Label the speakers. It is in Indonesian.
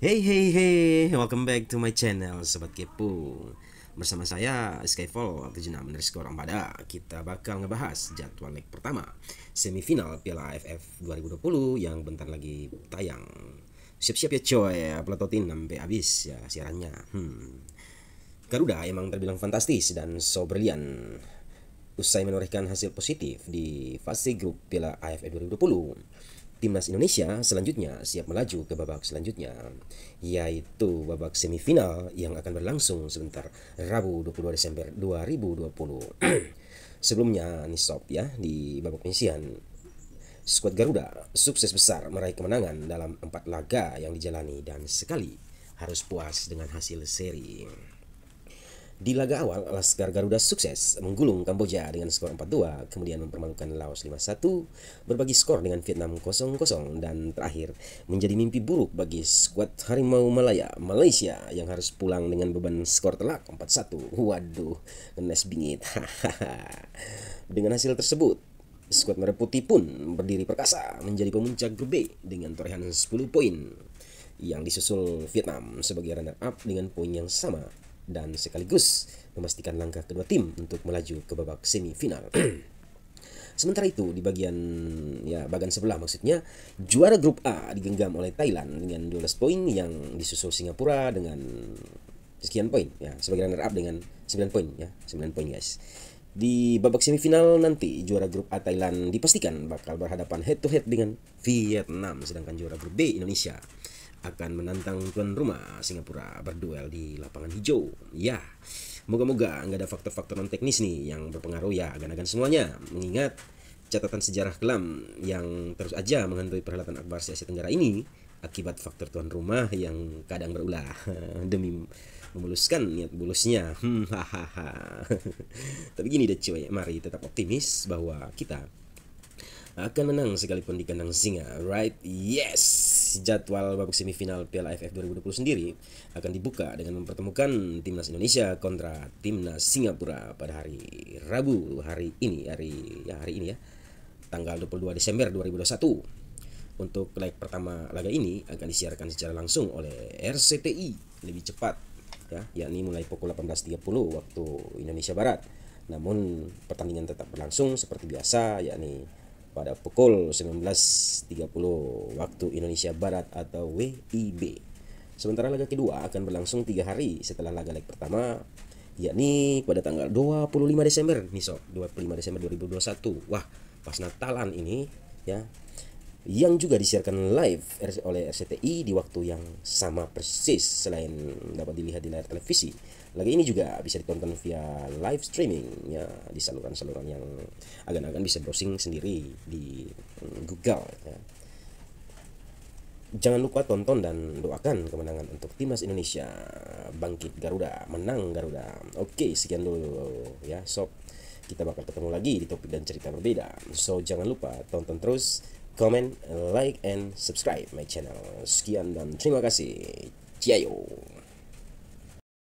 Speaker 1: Hey hey hey, welcome back to my channel Sobat Kepo. Bersama saya Skyfall 76 underscore pada Kita bakal ngebahas jadwal leg pertama Semifinal Piala AFF 2020 yang bentar lagi tayang. Siap-siap ya coy, pelototin sampai habis ya siarannya. Hmm. Garuda emang terbilang fantastis dan so brilian Usai menorehkan hasil positif di fase grup Piala AFF 2020 timnas Indonesia selanjutnya siap melaju ke babak selanjutnya yaitu babak semifinal yang akan berlangsung sebentar Rabu 22 Desember 2020. Sebelumnya Nisop ya di babak penyisian skuad Garuda sukses besar meraih kemenangan dalam empat laga yang dijalani dan sekali harus puas dengan hasil seri. Di laga awal, Laskar Garuda sukses menggulung Kamboja dengan skor 4-2, kemudian mempermalukan Laos 5-1, berbagi skor dengan Vietnam 0-0, dan terakhir menjadi mimpi buruk bagi skuad Harimau Malaya Malaysia yang harus pulang dengan beban skor telak 4-1. Waduh, ngenes bingit. dengan hasil tersebut, skuad Merah Putih pun berdiri perkasa menjadi pemuncak grup B dengan torehan 10 poin yang disusul Vietnam sebagai runner up dengan poin yang sama dan sekaligus memastikan langkah kedua tim untuk melaju ke babak semifinal. Sementara itu di bagian ya bagian sebelah maksudnya juara grup A digenggam oleh Thailand dengan 12 poin yang disusul Singapura dengan sekian poin ya sebagai runner up dengan 9 poin ya 9 poin guys. Di babak semifinal nanti juara grup A Thailand dipastikan bakal berhadapan head to head dengan Vietnam sedangkan juara grup B Indonesia akan menantang tuan rumah Singapura berduel di lapangan hijau. Ya, moga-moga nggak ada faktor-faktor non teknis nih yang berpengaruh ya agan-agan semuanya. Mengingat catatan sejarah kelam yang terus aja menghantui perhelatan akbar Asia Tenggara ini akibat faktor tuan rumah yang kadang berulah demi memuluskan niat bulusnya. Hmm, Tapi gini deh cuy, mari tetap optimis bahwa kita akan menang sekalipun di kandang singa, right? Yes! Jadwal babak semifinal Piala AFF 2020 sendiri akan dibuka dengan mempertemukan timnas Indonesia kontra timnas Singapura pada hari Rabu hari ini, hari ya hari ini ya, tanggal 22 Desember 2021. Untuk leg pertama laga ini akan disiarkan secara langsung oleh RCTI lebih cepat ya, yakni mulai pukul 18.30 waktu Indonesia Barat. Namun pertandingan tetap berlangsung seperti biasa yakni pada pukul 19.30 waktu Indonesia Barat atau WIB. Sementara laga kedua akan berlangsung tiga hari setelah laga leg pertama yakni pada tanggal 25 Desember. Nih so 25 Desember 2021 wah pas Natalan ini ya yang juga disiarkan live oleh RCTI di waktu yang sama persis selain dapat dilihat di layar televisi. Lagi ini juga bisa ditonton via live streaming ya di saluran-saluran yang agan-agan bisa browsing sendiri di mm, Google ya. Jangan lupa tonton dan doakan kemenangan untuk timnas Indonesia bangkit Garuda, menang Garuda. Oke, sekian dulu ya sob. Kita bakal ketemu lagi di topik dan cerita berbeda. So jangan lupa tonton terus comment, like, and subscribe my channel. Sekian dan terima kasih. Ciao.